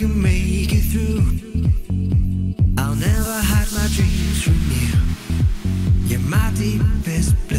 can make it through. I'll never hide my dreams from you. You're my deepest.